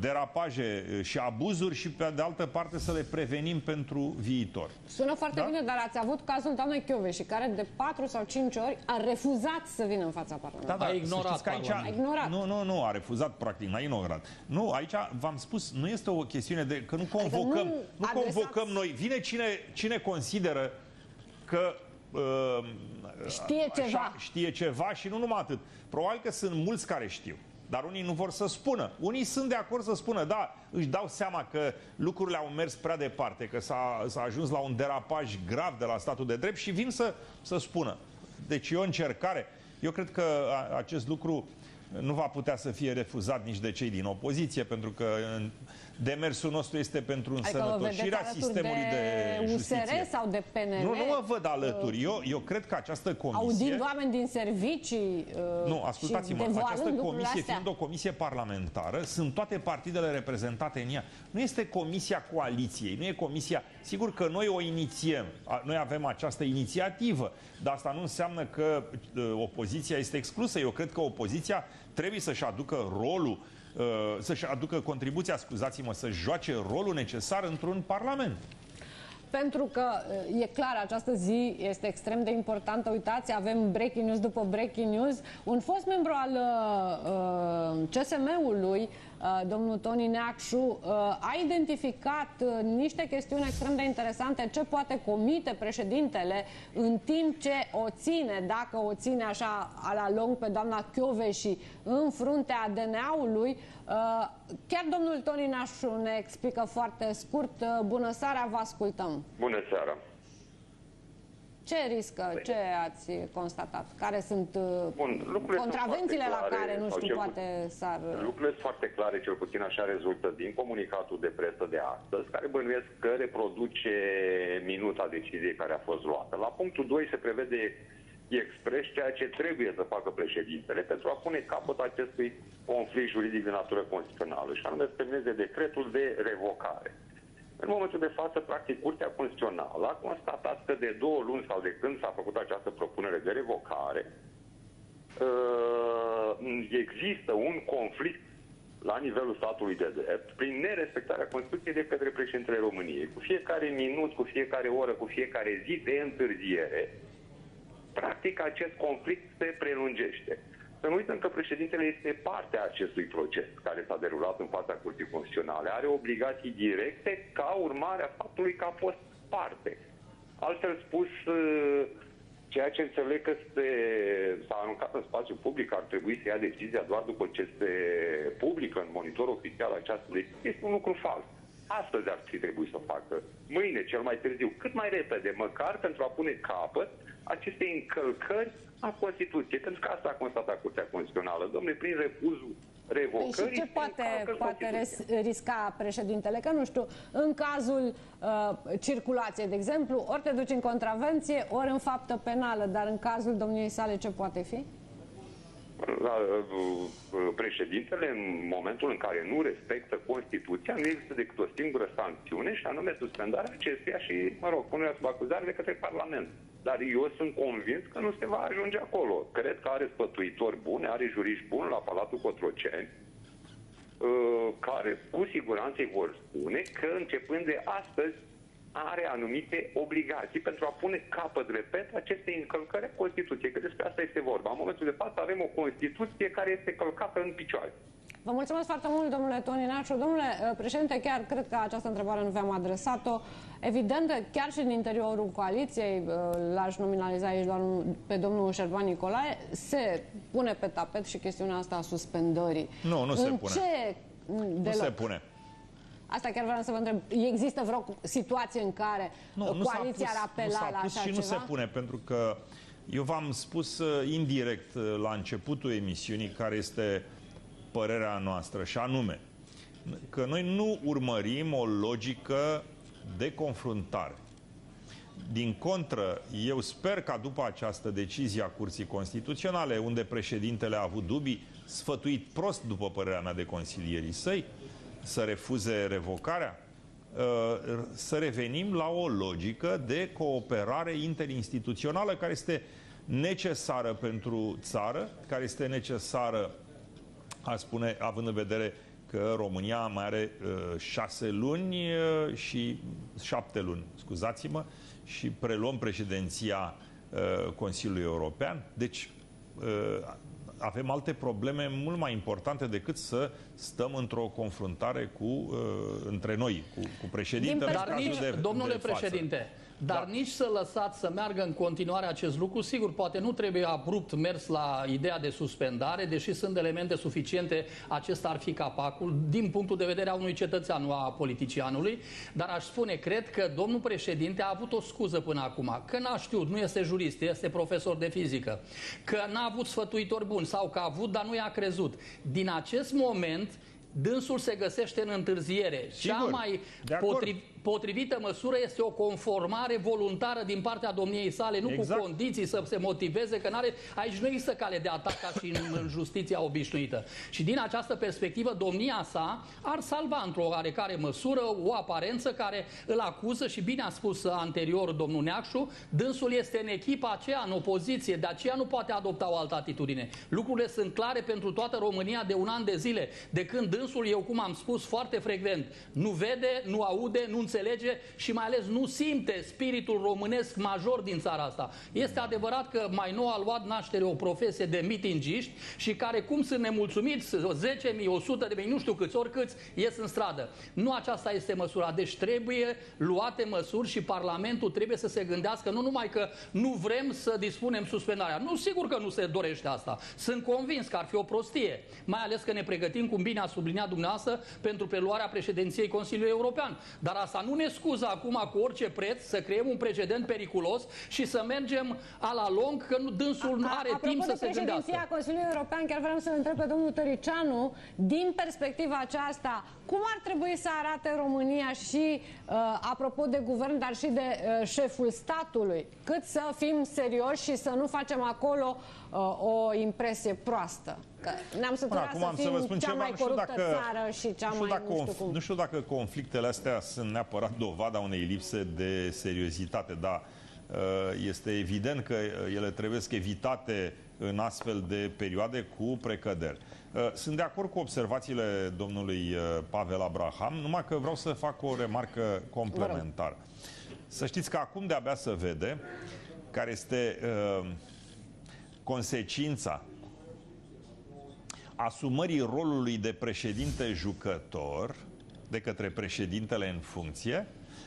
derapaje și abuzuri și pe de altă parte să le prevenim pentru viitor. Sună foarte Da? bine, dar ați avut cazul doamnei Chioveși, care de 4 sau 5 ori a refuzat să vină în fața Parlamentului. A să ignorat știți că aici, Parlamentul. A ignorat. Nu, nu, nu, a refuzat practic, n-a ignorat. Nu, aici v-am spus, nu este o chestiune de că nu convocăm, Adică nu nu, adresați- convocăm noi. Vine cine, cine consideră că uh, Știe ceva. știe ceva și nu numai atât. Probabil că sunt mulți care știu. Dar unii nu vor să spună. Unii sunt de acord să spună, da, își dau seama că lucrurile au mers prea departe, că s-a, s-a ajuns la un derapaj grav de la statul de drept și vin să, să spună. Deci e o încercare. Eu cred că a, acest lucru nu va putea să fie refuzat nici de cei din opoziție, pentru că în- demersul nostru este pentru Adică vă însănătoșirea vedeți alături sistemului de, de justiție. USR sau de PNL? Nu, nu mă văd alături. Eu, eu cred că această comisie... Audind oameni din servicii uh, Nu, și ascultați-mă, devoalând această lucrurile comisie astea. fiind o comisie parlamentară, sunt toate partidele reprezentate în ea. Nu este comisia coaliției, nu e comisia... Sigur că noi o inițiem, a- noi avem această inițiativă, dar asta nu înseamnă că uh, opoziția este exclusă. Eu cred că opoziția trebuie să-și aducă rolul uh, să-și aducă contribuția, scuzați-mă, să joace rolul necesar într-un parlament. Pentru că e clar, această zi este extrem de importantă. Uitați, avem breaking news după breaking news. Un fost membru al uh, CSM-ului, uh, domnul Toni Neacșu, uh, a identificat uh, niște chestiuni extrem de interesante ce poate comite președintele în timp ce o ține, dacă o ține așa a la lung pe doamna Chioveși în fruntea DNA-ului. Uh, chiar domnul Toni Neacșu ne explică foarte scurt. Uh, bună seara, vă ascultăm. Bună seara! Ce riscă, ce ați constatat? Care sunt uh, Bun, lucrurile contravențiile sunt la foarte care, nu sau știu, cel poate s-ar... Lucrurile sunt foarte clare, cel puțin așa rezultă din comunicatul de presă de astăzi, care bănuiesc că reproduce minuta deciziei care a fost luată. La punctul 2 se prevede expres ceea ce trebuie să facă președintele pentru a pune capăt acestui conflict juridic de natură constituțională, și anume să termineze decretul de revocare. În momentul de față, practic, Curtea Constituțională a constatat că de două luni sau de când s-a făcut această propunere de revocare, uh, există un conflict la nivelul statului de drept prin nerespectarea Constituției de către președintele României. Cu fiecare minut, cu fiecare oră, cu fiecare zi de întârziere, practic acest conflict se prelungește. Să nu uităm că președintele este parte a acestui proces care s-a derulat în fața Curții Constituționale. Are obligații directe ca urmare a faptului că a fost parte. Altfel spus, uh, ceea ce înțeleg că se, s-a aruncat în spațiu public ar trebui să ia decizia doar după ce se publică în monitor oficial această decizie, este un lucru fals. Astăzi ar fi trebuit să o facă. Mâine, cel mai târziu, cât mai repede, măcar pentru a pune capăt acestei încălcări a Constituției. Pentru că asta a constatat Curtea Constituțională. Domnule, prin refuzul Păi revocării... și ce se poate, încalcă poate Constituția. res- risca președintele? Că nu știu, în cazul uh, circulației, de exemplu, ori te duci în contravenție, ori în faptă penală, dar în cazul domniei sale ce poate fi? La, uh, președintele, în momentul în care nu respectă Constituția, nu există decât o singură sancțiune și anume suspendarea acestuia și, mă rog, punerea sub acuzare de către Parlament. Dar eu sunt convins că nu se va ajunge acolo. Cred că are spătuitori buni, are juriști buni la Palatul Cotroceni, uh, care cu siguranță îi vor spune că începând de astăzi are anumite obligații pentru a pune capăt, repet, acestei încălcări a Constituției, că despre asta este vorba. În momentul de față avem o Constituție care este călcată în picioare. Vă mulțumesc foarte mult, domnule Toni Nașu. Domnule uh, președinte, chiar cred că această întrebare nu v-am adresat-o. Evident, chiar și în interiorul coaliției, uh, l-aș nominaliza aici doar pe domnul Șerban Nicolae, se pune pe tapet și chestiunea asta a suspendării. Nu, nu se în pune. Ce Nu deloc? se pune. Asta chiar vreau să vă întreb. Există vreo situație în care nu, nu coaliția ar apela nu la pus așa și ceva? nu se pune, pentru că eu v-am spus uh, indirect uh, la începutul emisiunii care este părerea noastră și anume că noi nu urmărim o logică de confruntare. Din contră, eu sper ca după această decizie a Curții Constituționale, unde președintele a avut dubii, sfătuit prost, după părerea mea, de consilierii săi, să refuze revocarea, uh, să revenim la o logică de cooperare interinstituțională care este necesară pentru țară, care este necesară, a spune, având în vedere că România mai are uh, șase luni uh, și șapte luni, scuzați-mă, și preluăm președinția uh, Consiliului European. Deci uh, avem alte probleme mult mai importante decât să stăm într-o confruntare cu, uh, între noi, cu, cu președintele. Dar nici, de, domnule de față. președinte, dar Da. nici să lăsați să meargă în continuare acest lucru, sigur, poate nu trebuie abrupt mers la ideea de suspendare, deși sunt elemente suficiente, acesta ar fi capacul, din punctul de vedere a unui cetățean, nu a politicianului, dar aș spune, cred că domnul președinte a avut o scuză până acum, că n-a știut, nu este jurist, este profesor de fizică, că n-a avut sfătuitori buni sau că a avut, dar nu i-a crezut. Din acest moment, dânsul se găsește în întârziere. Cea Sigur, mai de acord. potrivit potrivită măsură este o conformare voluntară din partea domniei sale, nu Exact. cu condiții să se motiveze, că n-are, aici nu există cale de atac ca și în, în justiția obișnuită. Și din această perspectivă, domnia sa ar salva într-o oarecare măsură o aparență care îl acuză și bine a spus anterior domnul Neacșu, dânsul este în echipa aceea, în opoziție, de aceea nu poate adopta o altă atitudine. Lucrurile sunt clare pentru toată România de un an de zile, de când dânsul, eu cum am spus foarte frecvent, nu vede, nu aude, nu înțelege și mai ales nu simte spiritul românesc major din țara asta. Este adevărat că mai nou a luat naștere o profesie de mitingiști și care cum sunt nemulțumiți, 10.000, 100 de mii, nu știu câți, oricâți, ies în stradă. Nu aceasta este măsura. Deci trebuie luate măsuri și Parlamentul trebuie să se gândească nu numai că nu vrem să dispunem suspendarea. Nu, sigur că nu se dorește asta. Sunt convins că ar fi o prostie. Mai ales că ne pregătim, cum bine a subliniat dumneavoastră, pentru preluarea președinției Consiliului European. Dar asta nu ne scuză acum cu orice preț să creăm un precedent periculos și să mergem a la lung, că nu, dânsul nu A- are apropo timp să de se președinția gândească. Consiliului European, chiar vreau să întreb pe domnul Tăricianu, din perspectiva aceasta, cum ar trebui să arate România și, uh, apropo de guvern, dar și de uh, șeful statului? Cât să fim serioși și să nu facem acolo uh, o impresie proastă? Că ne-am Până săturat acum să am să fim vă spun cea ceva, mai nu știu coruptă dacă, țară și cea nu știu mai dacă, nu știu conf- cum. nu știu dacă conflictele astea sunt neapărat dovada unei lipse de seriozitate, dar uh, este evident că uh, ele trebuie evitate în astfel de perioade cu precăderi. Uh, Sunt de acord cu observațiile domnului uh, Pavel Abraham, numai că vreau să fac o remarcă complementară. Să știți că acum de-abia se vede care este uh, consecința asumării rolului de președinte jucător de către președintele în funcție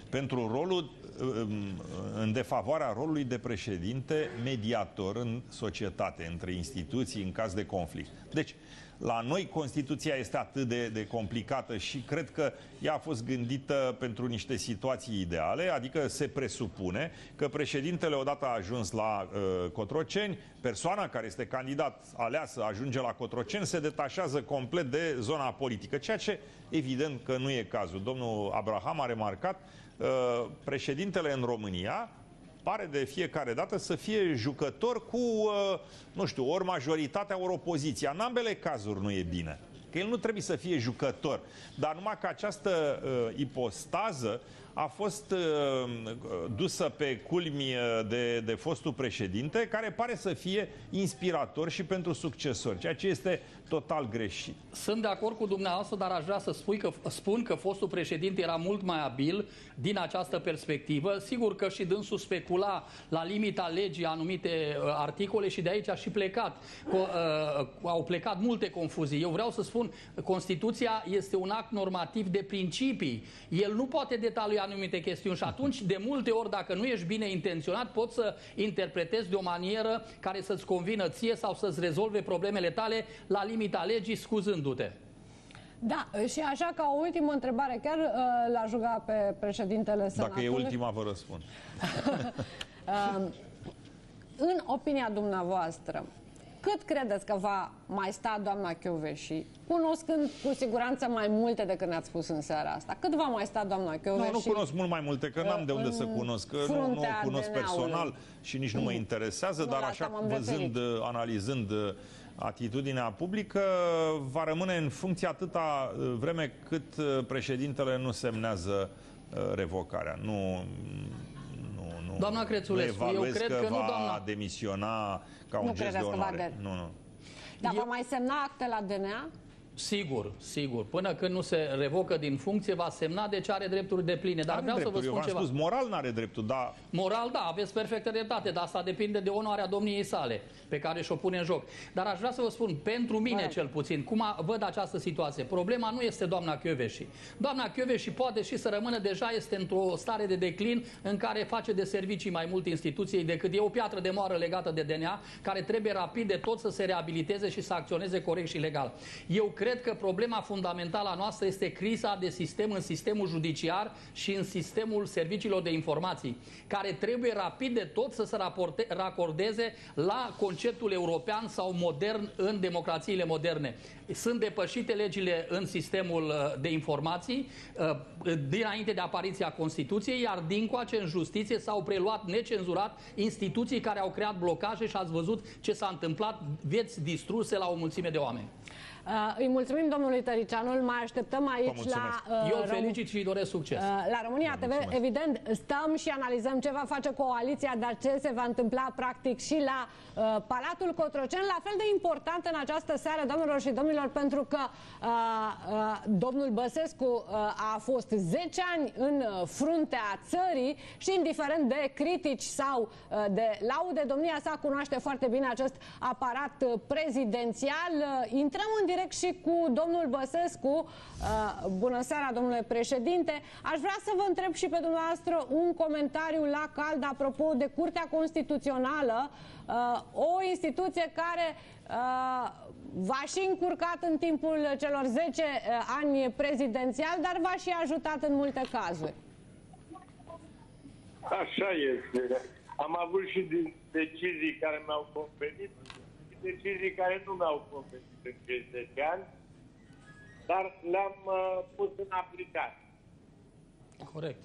pentru rolul um, în defavoarea rolului de președinte mediator în societate, între instituții, în caz de conflict. Deci, la noi Constituția este atât de, de complicată și cred că ea a fost gândită pentru niște situații ideale, adică se presupune că președintele odată a ajuns la uh, Cotroceni, persoana care este candidat aleasă ajunge la Cotroceni, se detașează complet de zona politică, ceea ce evident că nu e cazul. Domnul Abraham a remarcat, uh, președintele în România pare de fiecare dată să fie jucător cu, uh, nu știu, ori majoritatea, ori opoziția. În ambele cazuri nu e bine. Că el nu trebuie să fie jucător. Dar numai că această uh, ipostază a fost uh, dusă pe culmi uh, de, de fostul președinte, care pare să fie inspirator și pentru succesori, ceea ce este total greșit. Sunt de acord cu dumneavoastră, dar aș vrea să spui că, spun că fostul președinte era mult mai abil din această perspectivă. Sigur că și dânsul specula la limita legii anumite uh, articole și de aici a și plecat. Co, uh, au plecat multe confuzii. Eu vreau să spun, Constituția este un act normativ de principii. El nu poate detalia anumite chestiuni și atunci, de multe ori, dacă nu ești bine intenționat, poți să interpretezi de o manieră care să-ți convină ție sau să-ți rezolve problemele tale la limita legii, scuzându-te. Da, și așa ca o ultimă întrebare, chiar uh, l-aș ruga pe președintele Senatului. Dacă e ultima, vă răspund. uh, în opinia dumneavoastră, cât credeți că va mai sta doamna Chioveși, cunoscând cu siguranță mai multe decât ne-ați spus în seara asta? Cât va mai sta doamna Chioveși? Nu, nu cunosc mult mai multe, că n-am de unde să cunosc, că nu, nu o cunosc personal și nici nu mă interesează, Nu, dar la așa asta m-am văzând, referit. analizând uh, atitudinea publică, va rămâne în funcție atâta uh, vreme cât uh, președintele nu semnează uh, revocarea. Nu, nu, nu, Doamna Crețulescu, nu eu evaluez cred că nu, va doamna- demisiona ca un Nu gest de credeți că va onoare. de- Nu, nu. Dar va Eu- mai semna acte la DNA? Sigur, sigur. Până când nu se revocă din funcție, va semna de ce are drepturi de pline. Dar Are vreau să vă dreptul, eu spun v-am ceva. spus, moral n-are dreptul, dar Moral, da, aveți perfectă dreptate, dar asta depinde de onoarea domniei sale, pe care și-o pune în joc. Dar aș vrea să vă spun, pentru mine Corect. cel puțin, cum a, văd această situație, problema nu este doamna Chioveși. Doamna Chioveși poate și să rămână, deja este într-o stare de declin în care face de servicii mai mult instituției decât e o piatră de moară legată de DNA, care trebuie rapid de tot să se reabiliteze și să acționeze corect și legal. Eu cred că problema fundamentală a noastră este criza de sistem în sistemul judiciar și în sistemul serviciilor de informații, care trebuie rapid de tot să se raporte, racordeze la conceptul european sau modern în democrațiile moderne. Sunt depășite legile în sistemul uh, de informații uh, dinainte de apariția Constituției, iar dincoace în justiție s-au preluat necenzurat instituții care au creat blocaje și ați văzut ce s-a întâmplat, vieți distruse la o mulțime de oameni. Uh, îi mulțumim domnului Tăricianu, îl mai așteptăm aici mulțumesc. la... uh, Eu îl Rom- felicit și îi doresc succes. Uh, La România TV, mulțumesc. evident, stăm și analizăm ce va face coaliția, dar ce se va întâmpla practic și la uh, Palatul Cotroceni, la fel de important în această seară, domnilor și domnilor, pentru că uh, uh, domnul Băsescu uh, a fost 10 ani în uh, fruntea țării și indiferent de critici sau uh, de laude, domnia sa cunoaște foarte bine acest aparat uh, prezidențial. Uh, Intrăm în direct și cu domnul Băsescu. Uh, Bună seara, domnule președinte. Aș vrea să vă întreb și pe dumneavoastră un comentariu la cald apropo de Curtea Constituțională, uh, o instituție care uh, v-a și încurcat în timpul celor 10 uh, ani prezidențial, dar v-a și ajutat în multe cazuri. Așa este. Am avut și din decizii care mi-au convenit și decizii care nu mi-au convenit în cei 10 ani, dar le-am uh, pus în aplicare. Corect.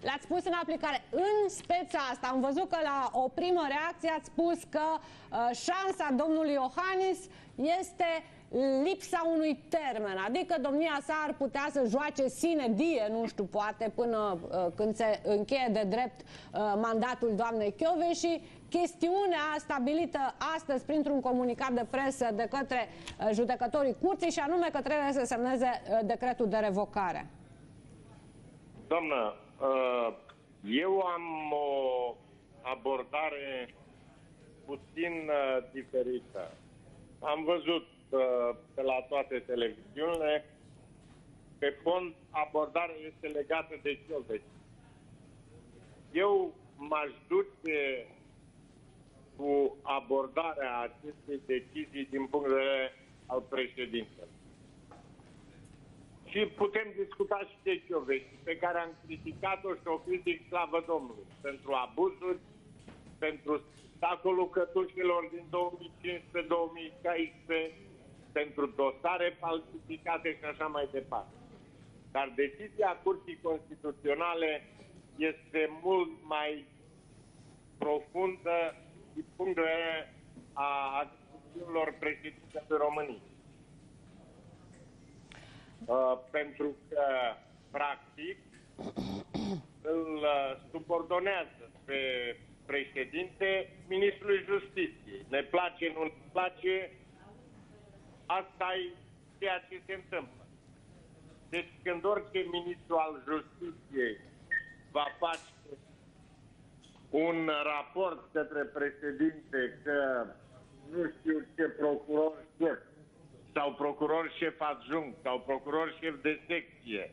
L-ați pus în aplicare. În speța asta am văzut că la o primă reacție ați spus că uh, șansa domnului Iohannis este lipsa unui termen, adică domnia sa ar putea să joace sine die, nu știu, poate până uh, când se încheie de drept uh, mandatul doamnei și chestiunea stabilită astăzi printr-un comunicat de presă de către uh, judecătorii curții și anume că trebuie să semneze uh, decretul de revocare. Doamnă, uh, eu am o abordare puțin uh, diferită. Am văzut uh, pe la toate televiziunile, pe fond, abordarea este legată de Cioveci. Eu m-aș duce cu abordarea acestei decizii din punct de vedere al președintelui. Și putem discuta și de Ciovești, pe care am criticat-o și o critic slavă Domnului, pentru abuzuri, pentru stacolul cătușilor din 2015-2016, pentru dosare falsificate și așa mai departe. Dar decizia Curții Constituționale este mult mai profundă din punct de vedere a atribuțiunilor președintelui României. Uh, pentru că, practic, îl uh, subordonează pe președinte ministrului justiției. Ne place, nu ne place, asta e ceea ce se întâmplă. Deci când orice ministru al justiției va face un raport către președinte că nu știu ce procuror șef sau procuror șef adjunct sau procuror șef de secție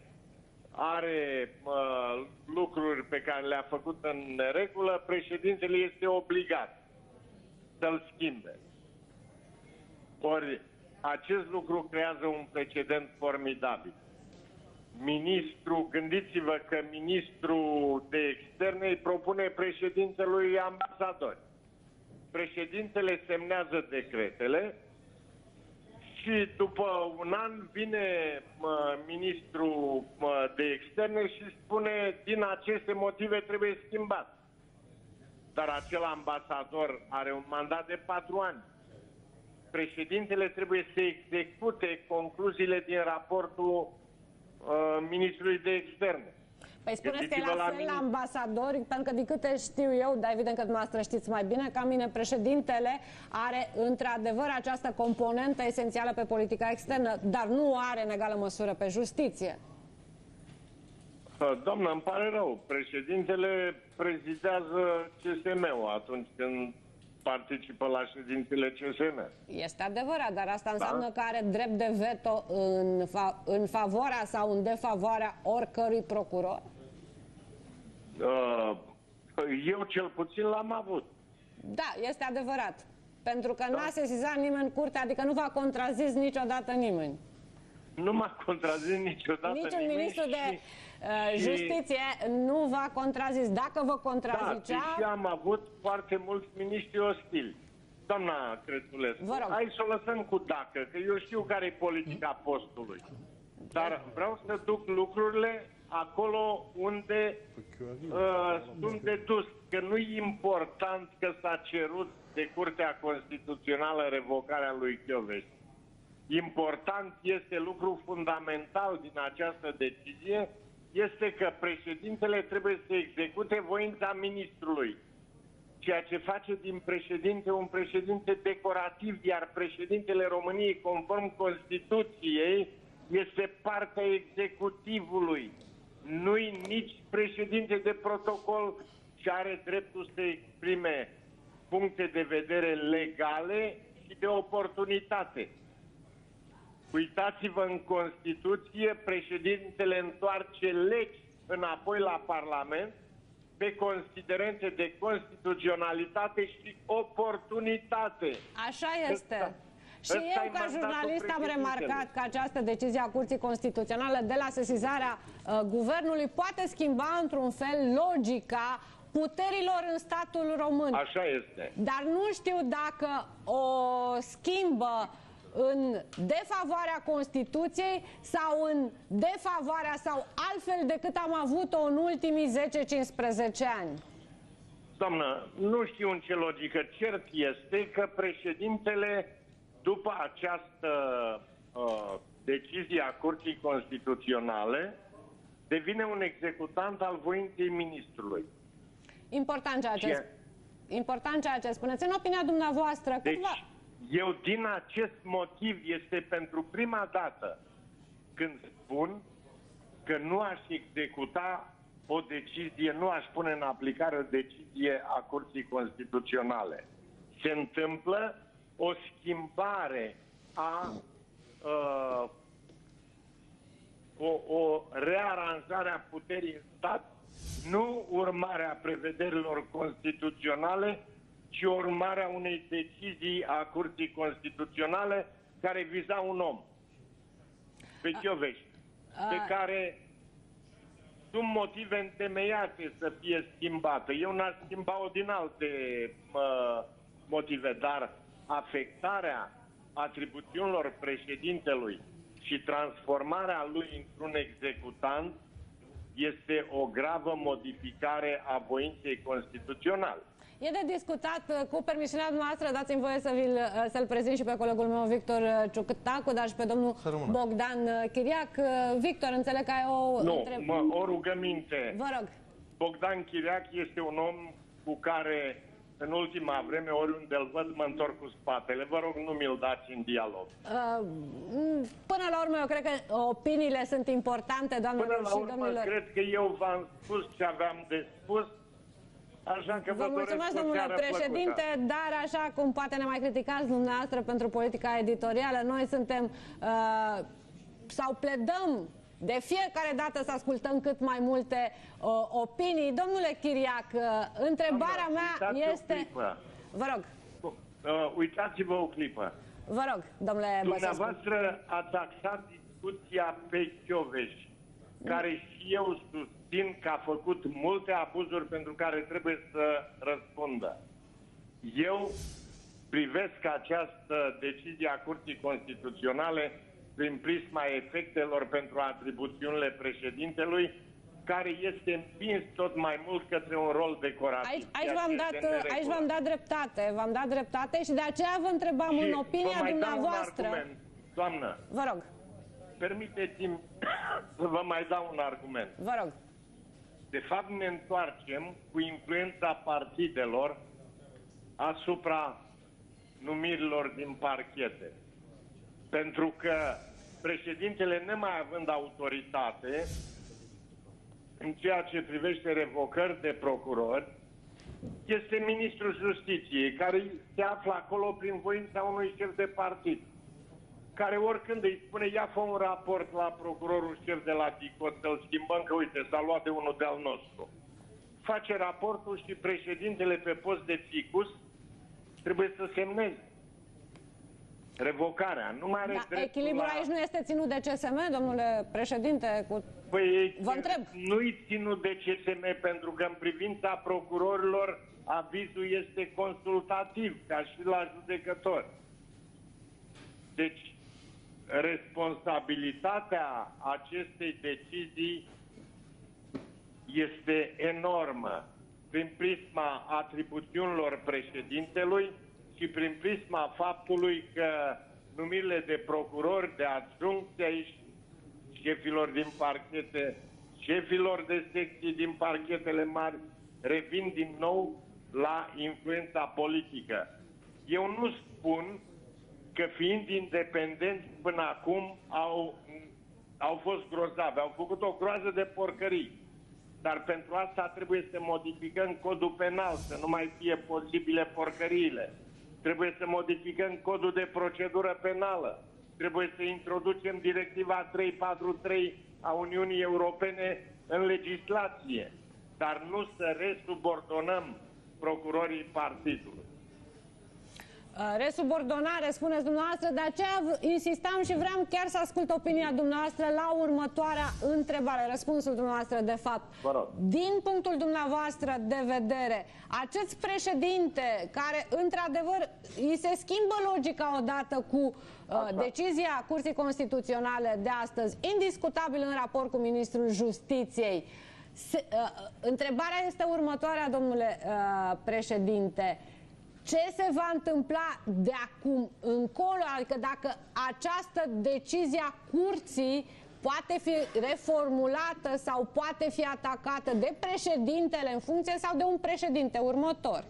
are uh, lucruri pe care le-a făcut în regulă, președintele este obligat să-l schimbe. Ori acest lucru creează un precedent formidabil. Ministru, gândiți-vă că ministrul de externe îi propune președintelui ambasadori. Președintele semnează decretele și după un an vine mă, ministrul mă, de externe și spune din aceste motive trebuie schimbat. Dar acel ambasador are un mandat de patru ani. Președintele trebuie să execute concluziile din raportul uh, ministrului de externe. Păi spuneți că e Gândiți-vă la la fel mine. la ambasadori, pentru că din câte știu eu, dar evident că dumneavoastră știți mai bine ca mine, președintele are într-adevăr această componentă esențială pe politica externă, dar nu are în egală măsură pe justiție. Uh, Doamnă, îmi pare rău. Președintele prezidează CSM-ul atunci când participă la ședințele CSM. Este adevărat, dar asta Da. înseamnă că are drept de veto în, fa- în favoarea sau în defavoarea oricărui procuror? Uh, Eu cel puțin l-am avut. Da, este adevărat. Pentru că Da. n-a sesizat nimeni curtea, adică nu va contrazis niciodată nimeni. Nu m-a contrazis niciodată Niciun nimeni ministru și- de uh, și- justiție nu va contrazis. Dacă vă Da, contrazicea, și am avut foarte mulți miniștri ostili. Doamna Crețulescu, Vă rog. hai să o lăsăm cu dacă, că eu știu care e politica postului. Dar vreau să duc lucrurile acolo unde uh, sunt de dus. Că nu e important că s-a cerut de Curtea Constituțională revocarea lui Chiovești. Important este lucru fundamental din această decizie, este că președintele trebuie să execute voința ministrului. Ceea ce face din președinte un președinte decorativ, iar președintele României, conform Constituției, este partea executivului. Nu-i nici președinte de protocol și are dreptul să exprime puncte de vedere legale și de oportunitate. Uitați-vă în Constituție, președintele întoarce legi înapoi la Parlament pe considerente de constituționalitate și oportunitate. așa este. Ăsta- Și ăsta eu, e ca mandatul jurnalist, am președintelui. remarcat că această decizie a Curții Constituționale de la sesizarea uh, guvernului poate schimba într-un fel logica puterilor în statul român. Așa este. Dar nu știu dacă o schimbă în defavoarea Constituției sau în defavoarea sau altfel decât am avut-o în ultimii 10-15 ani. Doamnă, nu știu în ce logică. Cert este că președintele, după această uh, decizie a Curții Constituționale, devine un executant al voinței ministrului. Important ceea ce, Ce? important ceea ce spuneți. În opinia dumneavoastră, Deci, câtva... eu din acest motiv este pentru prima dată când spun că nu aș executa o decizie, nu aș pune în aplicare o decizie a Curții Constituționale. Se întâmplă o schimbare a uh, o, o rearanjare a puterii în stat, nu urmarea prevederilor constituționale, ci urmarea unei decizii a Curții Constituționale care viza un om, pe Chiovești, pe care sunt motive întemeiate să fie schimbată. Eu n-aș schimba-o din alte uh, motive, dar afectarea atribuțiunilor președintelui și transformarea lui într-un executant este o gravă modificare a voinței constituționale. E de discutat uh, cu permisiunea noastră, dați-mi voie să vi să-l prezint și pe colegul meu Victor uh, Ciuctacu, dar și pe domnul rămână. Bogdan uh, Chiriac. Uh, Victor, înțeleg că ai o... Nu, întreb- mă, o rugăminte. Vă rog. Bogdan Chiriac este un om cu care în ultima vreme, oriunde îl văd, mă întorc cu spatele. Vă rog, nu mi-l dați în dialog. Uh, m, Până la urmă, eu cred că opiniile sunt importante, Până doamnelor la și urmă, domnilor. cred că eu v-am spus ce aveam de spus, așa că vă, Vă mulțumesc, doresc o domnule seară președinte, plăcută. dar așa cum poate ne mai criticați dumneavoastră pentru politica editorială, noi suntem uh, sau pledăm de fiecare dată să ascultăm cât mai multe uh, opinii. Domnule Chiriac, uh, întrebarea Doamnă, mea uitați o este... clipă. Vă rog. Uh, uitați-vă o clipă. Vă rog, domnule Băsescu. Dumneavoastră ați axat discuția pe Chioveș, care și eu susțin că a făcut multe abuzuri pentru care trebuie să răspundă. Eu privesc această decizie a Curții Constituționale prin prisma efectelor pentru atribuțiunile președintelui, care este împins tot mai mult către un rol decorativ. Aici, aici v-am dat, aici v-am dat dreptate, v-am dat dreptate și de aceea vă întrebam și în opinia dumneavoastră. Argument, doamnă, vă rog. Permiteți-mi să vă mai dau un argument. Vă rog. De fapt ne întoarcem cu influența partidelor asupra numirilor din parchete. Pentru că președintele, nemai având autoritate, în ceea ce privește revocări de procurori, este ministrul justiției, care se află acolo prin voința unui șef de partid, care oricând îi spune, ia fă un raport la procurorul șef de la DICOT, să-l schimbăm, că uite, s-a luat de unul de-al nostru. Face raportul și președintele pe post de ficus trebuie să semneze revocarea. Nu mai are da, echilibrul la... aici nu este ținut de CSM, domnule președinte? Cu... Păi, Vă întreb. Nu-i ținut de CSM, pentru că în privința procurorilor avizul este consultativ, ca și la judecători. Deci, responsabilitatea acestei decizii este enormă prin prisma atribuțiunilor președintelui și prin prisma faptului că numirile de procurori, de adjuncți aici, șefilor din parchete, șefilor de secții din parchetele mari, revin din nou la influența politică. Eu nu spun că fiind independenți până acum au, au fost grozavi, au făcut o groază de porcării. Dar pentru asta trebuie să modificăm codul penal, să nu mai fie posibile porcăriile. Trebuie să modificăm codul de procedură penală. Trebuie să introducem directiva 343 a Uniunii Europene în legislație, dar nu să resubordonăm procurorii partidului. Uh, resubordonare, spuneți dumneavoastră, de aceea insistam și vreau chiar să ascult opinia dumneavoastră la următoarea întrebare, răspunsul dumneavoastră de fapt. Din punctul dumneavoastră de vedere, acest președinte care într-adevăr îi se schimbă logica odată cu uh, decizia Curții Constituționale de astăzi, indiscutabil în raport cu Ministrul Justiției, se, uh, întrebarea este următoarea, domnule uh, președinte. Ce se va întâmpla de acum încolo? Adică dacă această decizie a curții poate fi reformulată sau poate fi atacată de președintele în funcție sau de un președinte următor?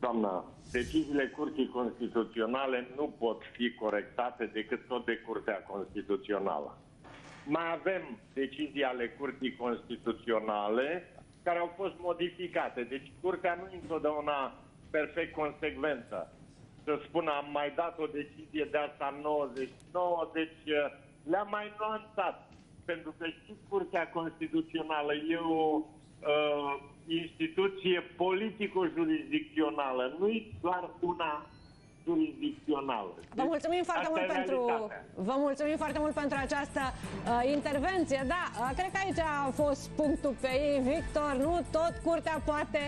Doamna, deciziile Curții Constituționale nu pot fi corectate decât tot de Curtea Constituțională. Mai avem decizii ale Curții Constituționale care au fost modificate. Deci Curtea nu întotdeauna perfect consecventă. Să spun, am mai dat o decizie de asta în 99, deci uh, le-am mai nuanțat. Pentru că și Curtea Constituțională e o uh, instituție politico-jurisdicțională, nu e doar una jurisdicțională. Vă mulțumim foarte mult pentru vă mulțumim foarte mult pentru această uh, intervenție. Da, uh, cred că aici a fost punctul pe ei, Victor, nu tot curtea poate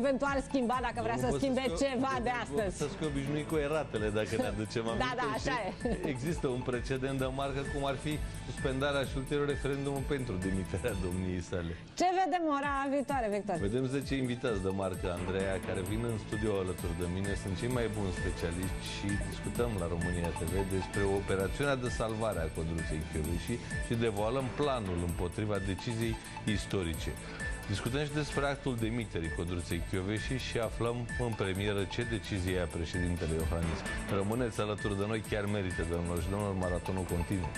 eventual schimba dacă vrea să schimbe ceva de astăzi. Să că obișnuit cu eratele dacă ne aducem aminte. Da, da, așa e. Există un precedent de marcă cum ar fi suspendarea și ulterior referendumul pentru demiterea domniei sale. Ce vedem ora viitoare, Victor? Vedem 10 invitați de marcă, Andreea, care vin în studio alături de mine. Sunt cei mai buni specialiști și discutăm la România TV despre operațiunea de salvare a Codruței Chiuruși și devoalăm planul împotriva deciziei istorice. Discutăm și despre actul demiterii Codruței Chioveși și aflăm în premieră ce decizie a președintele Iohannis. Rămâneți alături de noi, chiar merită, domnilor și domnilor, maratonul continuă.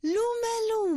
Lume, lume!